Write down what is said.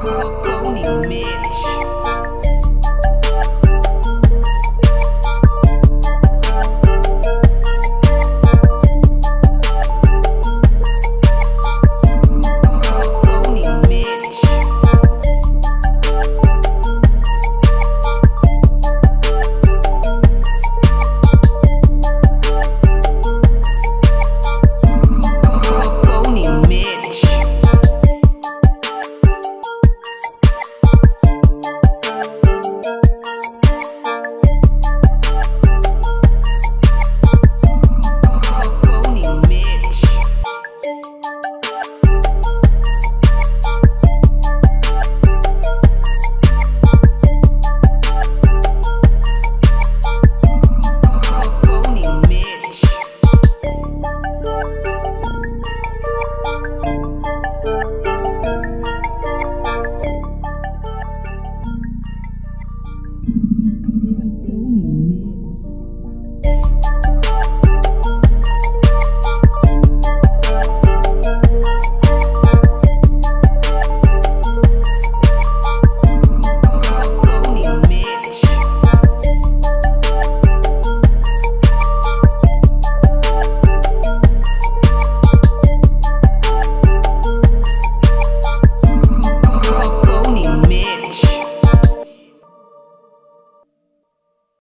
Pony Mitch.